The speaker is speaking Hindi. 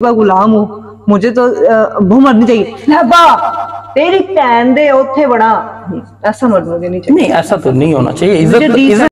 का गुलाम हो मुझे तो भू मरनी चाहिए लहबा तेरी भैन दे उथे बड़ा ऐसा मरना नहीं चाहिए नहीं ऐसा तो नहीं होना चाहिए इज़्ज़त